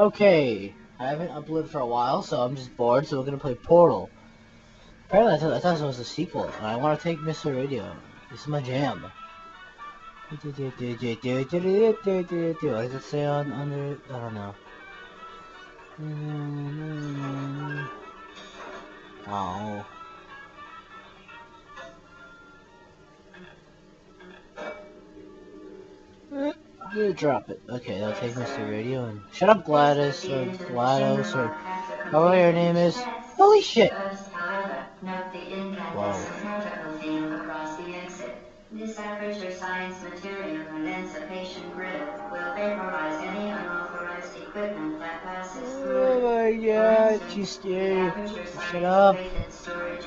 Okay, I haven't uploaded for a while, so I'm just bored, so we're gonna play Portal. Apparently, I thought, I thought was a sequel, and I want to take Mr. Radio. This is my jam. What does it say on under? I don't know. Mm-hmm. Oh. Yeah, drop it. Okay, that'll take us to radio and shut up Gladys or GLaDOS or however your name is. Holy shit! Wow. This aperture science material emancipation grid will vaporize any unauthorized equipment that passes through Oh my god, she's scary. Shut up.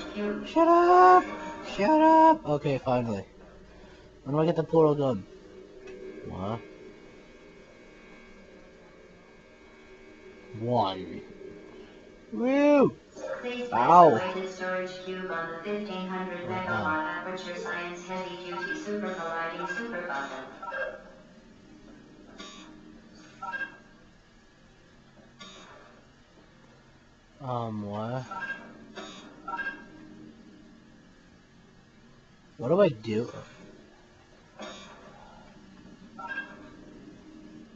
Shut Shut up! Shut up! Okay, finally. When do I get the portal gun? What? One. Woo! Please place Ow. the weighted storage cube 1500 megawatt aperture science heavy duty super colliding super button. Um, what? What do I do?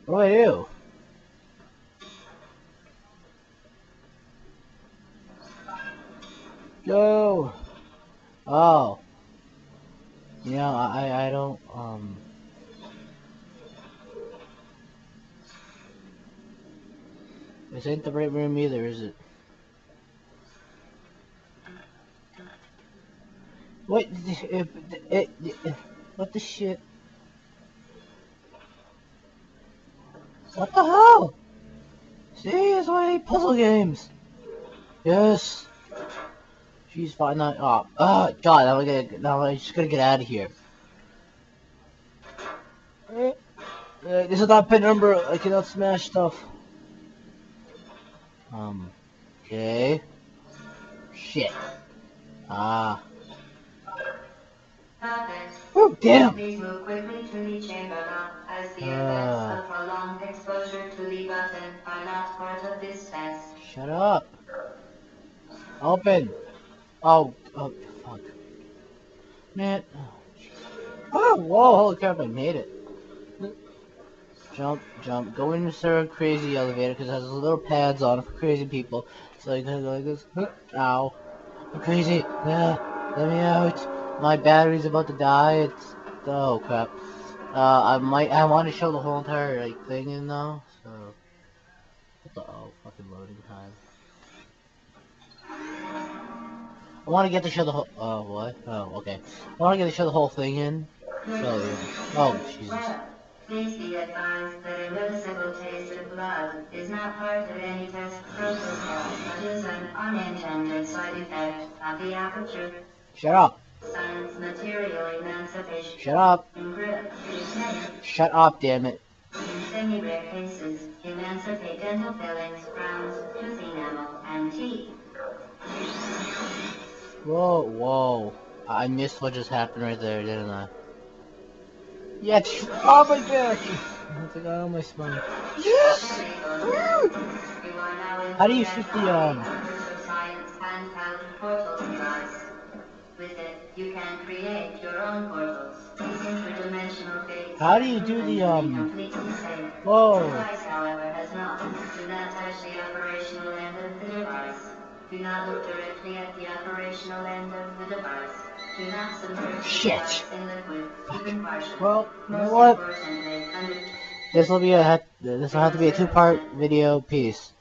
What do I do? Go! Oh. Know, I, I don't, um... This ain't the right room either, is it? What? If, it, what the shit? What the hell? See, that's puzzle games. Yes. She's fine. Not. Oh, oh God! Now I gotta. Now I just gonna get out of here. Uh, this is not pin number. I cannot smash stuff. Um. Okay. Shit. Ah. Oh damn. Please move quickly to the chamber now, as the effects of prolonged exposure to the button are not part of this test. Shut up. Open. Oh, oh, fuck. Man. Oh, oh, whoa, holy crap, I made it. Jump, jump. Go into the crazy elevator because it has little pads on for crazy people. So you can go like this. Ow. I'm crazy. Ah, let me out. My battery's about to die. It's. Oh, crap. Uh, I might. I want to show the whole entire like thing in though. So. What the oh fucking loading time. I want to get to show the whole. Oh what? Oh okay. I want to get to show the whole thing in. So yeah. Oh Jesus. Please be advised that irreversible taste of blood is not part of any test protocol, but is an unintended side effect of the aperture Shut up. science material emancipation. Shut up. In grip, is measured Shut up. Damn it. in semi-rare cases, emancipate dental fillings, crowns, tooth enamel, and teeth. Whoa, whoa. I missed what just happened right there, didn't I? Yeah. Oh my god. I I on my spine. Yes. How do you shoot the, um- How do you do the, um, Whoa. Do not look directly at the operational end of the device. Do not submerge Shit. in liquid, even. Well, you know what? This will be a. This will have to be a two-part video. Peace.